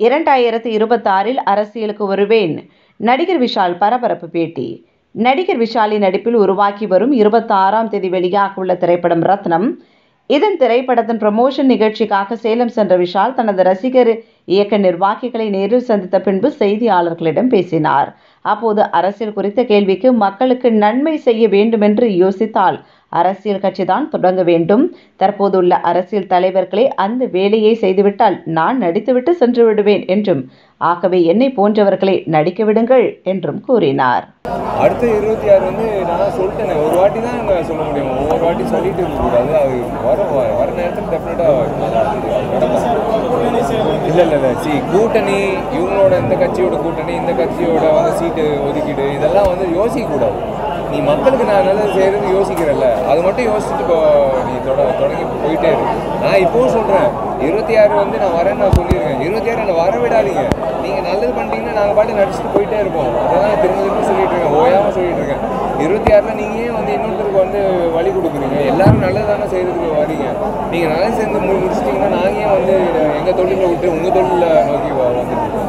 இரண்டாயிரத்தி இருபத்தாறில் அரசியலுக்கு வருவேன். நடிகர் விஷால் பரபரப்பு பேட்டி. நடிகர் விஷாலின் நடிப்பில் உருவாக்கி வரும் இருபத்தாறாம் தேதி வெளியாக உள்ள திரைப்படம் ரத்னம். இதன் திரைப்படத்தின் ப்ரமோஷன் நிகழ்ச்சிக்காக சேலம் சென்ற விஷால் தனது ரசிகர் இயக்க நிர்வாகிகளை நேரில் சந்தித்த பின்பு செய்தியாளர்களிடம் பேசினார். அப்போது அரசியல் குறித்த கேள்விக்கு மக்களுக்கு நன்மை செய்ய வேண்டுமென்று யோசித்தால் அரசியல் கட்சிதான் தொடங்க வேண்டும். தற்போதுள்ள அரசியல் தலைவர்களே அந்த வேலையை செய்துவிட்டால் நான் நடித்துவிட்டு சென்று விடுவேன் என்றும் ஆகவே என்னை போன்றவர்களை நடிக்க விடுங்கள் என்றும் கூறினார். அடுத்த இருபத்தி ஆறு வந்து நான் சொல்லிட்டேன் ஒரு வாட்டி தான் சொல்ல முடியும். ஒவ்வொரு வாட்டி சொல்லிட்டு இருக்கக்கூடாது அது வர வர- வர நேரத்தில் டெஃபினட்டாக இல்லை இல்லை இல்லை. சி கூட்டணி இவங்களோட இந்த கட்சியோட கூட்டணி இந்த கட்சியோட வந்து சீட்டு ஒதுக்கீடு இதெல்லாம் வந்து யோசிக்கக்கூடாது நீ மக்களுக்கு நான் நல்லது செய்கிறது யோசிக்கிறல்ல. அது மட்டும் யோசிச்சுட்டு இப்போ நீ தொட தொடங்கி போயிட்டே இரு. நான் இப்போவும் சொல்கிறேன் இருபத்தி ஆறு வந்து நான் வரேன்னு நான் சொல்லியிருக்கேன். இருபத்தி ஆறு என்னை வர விடாதீங்க. நீங்கள் நல்லது பண்ணிட்டீங்கன்னா நாங்கள் பாட்டு நடிச்சுட்டு போயிட்டே இருப்போம். அதான் திரும்ப திரும்ப சொல்லிட்டு இருக்கேன் ஓயாமல் சொல்லிட்டு இருக்கேன். இருபத்தி ஆறில் நீங்கள் ஏன் வந்து இன்னொருத்தருக்கு வந்து வழி கொடுக்குறீங்க. எல்லாரும் நல்லது தானே செய்கிறதுக்கு வரீங்க. நீங்கள் நல்லது சேர்ந்து மு முடிச்சிட்டிங்கன்னா நாங்கள் வந்து எங்கள் தொழிலில் விட்டு உங்கள் தொழிலில் நோக்கி வந்துருக்கோம்